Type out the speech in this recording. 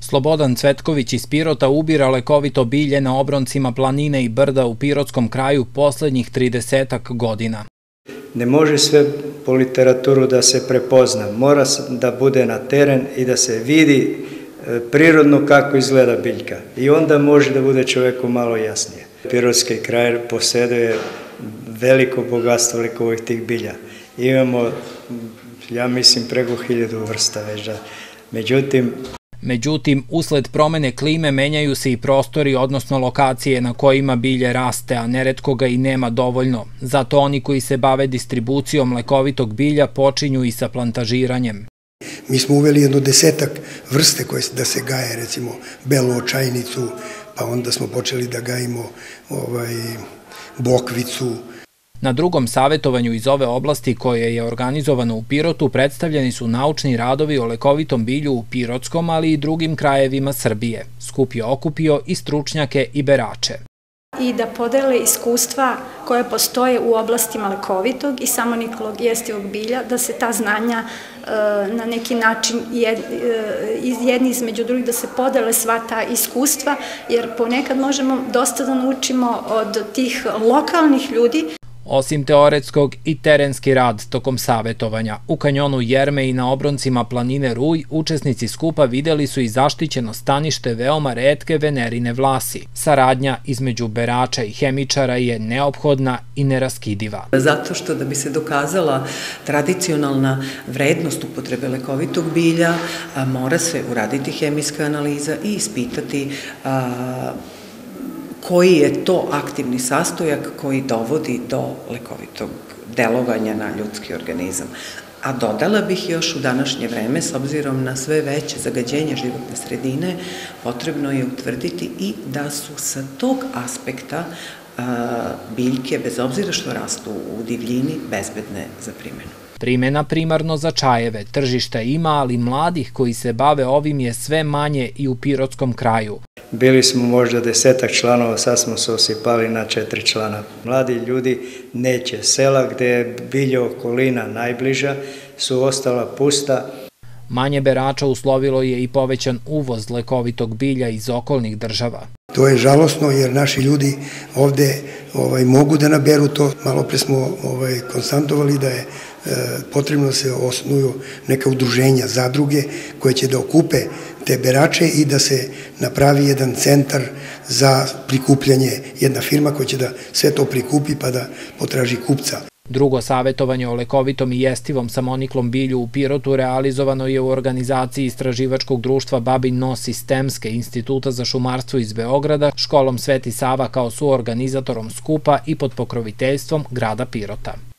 Slobodan Cvetković iz Pirota ubira lekovito bilje na obroncima planine i brda u Pirotskom kraju poslednjih 30 godina. Ne može sve po literaturu da se prepozna, mora da bude na teren i da se vidi e, prirodno kako izgleda biljka i onda može da bude čoveku malo jasnije. Pirotski kraj poseduje veliko bogatstvo lekovih tih bilja. Imamo, ja mislim, preko hiljadu vrsta već da. Međutim, Međutim, usled promene klime menjaju se i prostori, odnosno lokacije na kojima bilje raste, a neretko ga i nema dovoljno. Zato oni koji se bave distribucijom lekovitog bilja počinju i sa plantažiranjem. Mi smo uveli jedno desetak vrste koje da se gaje, recimo belu očajnicu, pa onda smo počeli da gajimo ovaj, bokvicu, Na drugom savetovanju iz ove oblasti koje je organizovano u Pirotu predstavljeni su naučni radovi o lekovitom bilju u Pirotskom, ali i drugim krajevima Srbije. Skup je okupio i stručnjake i berače i da podele iskustva koje postoje u oblastima lekovitog i samoniklog jestivog bilja, da se ta znanja e, na neki način e, jedni između drugih, da se podele sva ta iskustva, jer ponekad možemo dosta da naučimo od tih lokalnih ljudi Osim teoretskog i terenski rad tokom savetovanja, u kanjonu Jerme i na obroncima planine Ruj učesnici skupa videli su i zaštićeno stanište veoma redke venerine vlasi. Saradnja između berača i hemičara je neophodna i neraskidiva. Zato što da bi se dokazala tradicionalna vrednost upotrebe lekovitog bilja, mora se uraditi hemijska analiza i ispitati koji je to aktivni sastojak koji dovodi do lekovitog delovanja na ljudski organizam. A dodala bih još u današnje vreme, s obzirom na sve veće zagađenje životne sredine, potrebno je utvrditi i da su sa tog aspekta biljke, bez obzira što rastu u divljini, bezbedne za primjenu. Primena primarno za čajeve. Tržišta ima, ali mladih koji se bave ovim je sve manje i u Pirotskom kraju. Bili smo možda desetak članova, sad smo se osipali na četiri člana. Mladi ljudi neće. Sela gde je bilje okolina najbliža su ostala pusta. Manje berača uslovilo je i povećan uvoz lekovitog bilja iz okolnih država. To je žalosno jer naši ljudi ovde ovaj, mogu da naberu to. Malo pre smo ovaj, konstantovali da je e, potrebno da se osnuju neka udruženja, zadruge koje će da okupe te berače i da se napravi jedan centar za prikupljanje, jedna firma koja će da sve to prikupi pa da potraži kupca. Drugo savetovanje o lekovitom i jestivom samoniklom bilju u Pirotu realizovano je u organizaciji istraživačkog društva Babin No Sistemske instituta za šumarstvo iz Beograda, školom Sveti Sava kao suorganizatorom skupa i pod pokroviteljstvom grada Pirota.